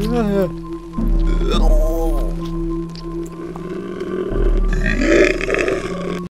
으아. 으아.